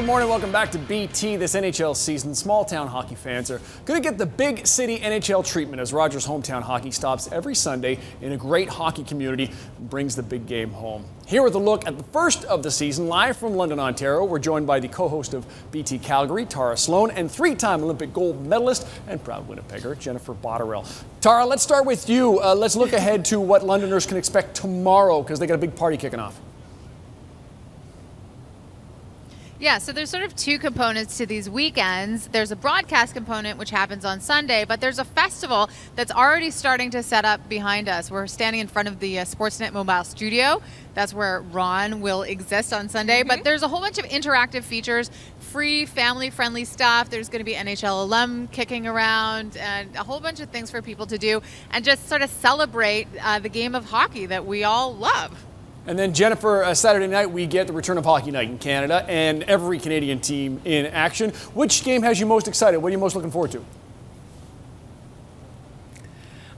good morning. Welcome back to BT. This NHL season, small town hockey fans are going to get the big city NHL treatment as Rogers Hometown Hockey stops every Sunday in a great hockey community and brings the big game home. Here with a look at the first of the season, live from London, Ontario, we're joined by the co-host of BT Calgary, Tara Sloan, and three-time Olympic gold medalist and proud Winnipegger, Jennifer Botterill. Tara, let's start with you. Uh, let's look ahead to what Londoners can expect tomorrow because they got a big party kicking off. Yeah, so there's sort of two components to these weekends. There's a broadcast component, which happens on Sunday, but there's a festival that's already starting to set up behind us. We're standing in front of the uh, Sportsnet Mobile Studio. That's where Ron will exist on Sunday. Mm-hmm. But there's a whole bunch of interactive features, free, family friendly stuff. There's going to be NHL alum kicking around and a whole bunch of things for people to do and just sort of celebrate uh, the game of hockey that we all love. And then Jennifer, uh, Saturday night we get the return of Hockey Night in Canada and every Canadian team in action. Which game has you most excited? What are you most looking forward to?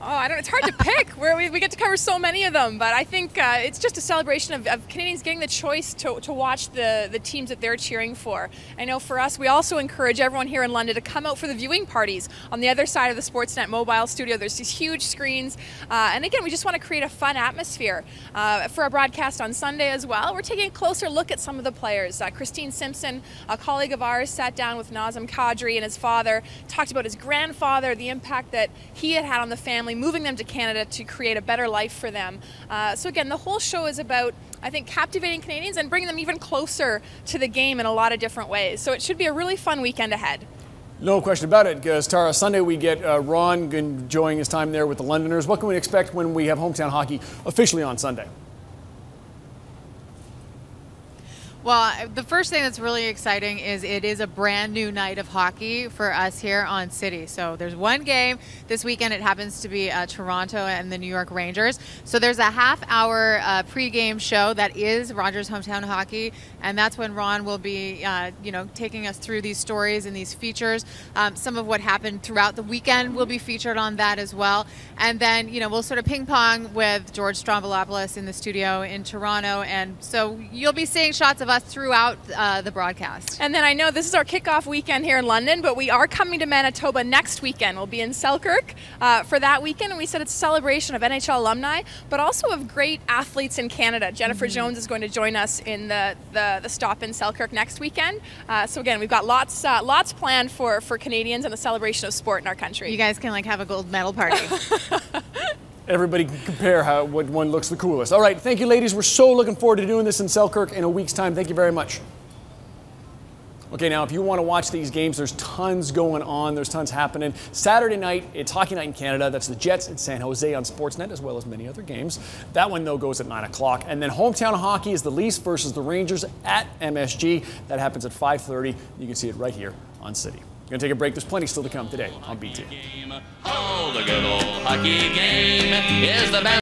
Oh, I don't. It's hard to pick. Where we, we get to cover so many of them, but I think uh, it's just a celebration of, of, Canadians getting the choice to, to watch the the teams that they're cheering for. I know for us, we also encourage everyone here in London to come out for the viewing parties on the other side of the Sportsnet mobile studio. There's these huge screens, uh, and again, we just want to create a fun atmosphere uh, for our broadcast on Sunday as well. We're taking a closer look at some of the players. Uh, Christine Simpson, a colleague of ours, sat down with Nazem Kadri and his father, talked about his grandfather, the impact that he had had on the family family, moving them to Canada to create a better life for them. Uh, so again, the whole show is about, I think, captivating Canadians and bringing them even closer to the game in a lot of different ways. So it should be a really fun weekend ahead. No question about it, because Tara, Sunday we get uh, Ron enjoying his time there with the Londoners. What can we expect when we have hometown hockey officially on Sunday? Well, the first thing that's really exciting is it is a brand new night of hockey for us here on City. So there's one game this weekend. It happens to be uh, Toronto and the New York Rangers. So there's a half hour uh, pregame show that is Rogers Hometown Hockey, and that's when Ron will be, uh, you know, taking us through these stories and these features. Um, some of what happened throughout the weekend will be featured on that as well. And then, you know, we'll sort of ping pong with George Stroumboulopoulos in the studio in Toronto, and so you'll be seeing shots of us throughout uh, the broadcast. And then I know this is our kickoff weekend here in London, but we are coming to Manitoba next weekend. We'll be in Selkirk uh, for that weekend, and we said it's a celebration of NHL alumni, but also of great athletes in Canada. Jennifer mm-hmm. Jones is going to join us in the, the, the stop in Selkirk next weekend. Uh, so again, we've got lots uh, lots planned for, for Canadians and the celebration of sport in our country. You guys can like have a gold medal party. everybody can compare how what one looks the coolest. All right, thank you, ladies. We're so looking forward to doing this in Selkirk in a week's time. Thank you very much. Okay, now if you want to watch these games, there's tons going on. There's tons happening. Saturday night, it's Hockey Night in Canada. That's the Jets in San Jose on Sportsnet, as well as many other games. That one, though, goes at 9 o'clock. And then hometown hockey is the Leafs versus the Rangers at MSG. That happens at 5.30. You can see it right here on City. Gonna take a break. There's plenty still to come today on BT.